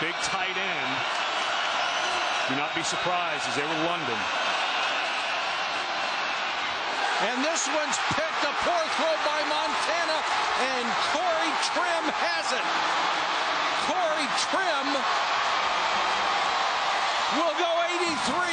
big tight end. Do not be surprised as they were London. And this one's picked, a poor throw by Montana, and Corey Trim has it. Corey Trim will go 83.